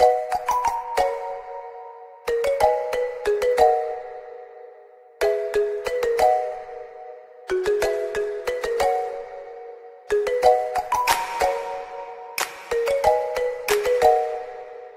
you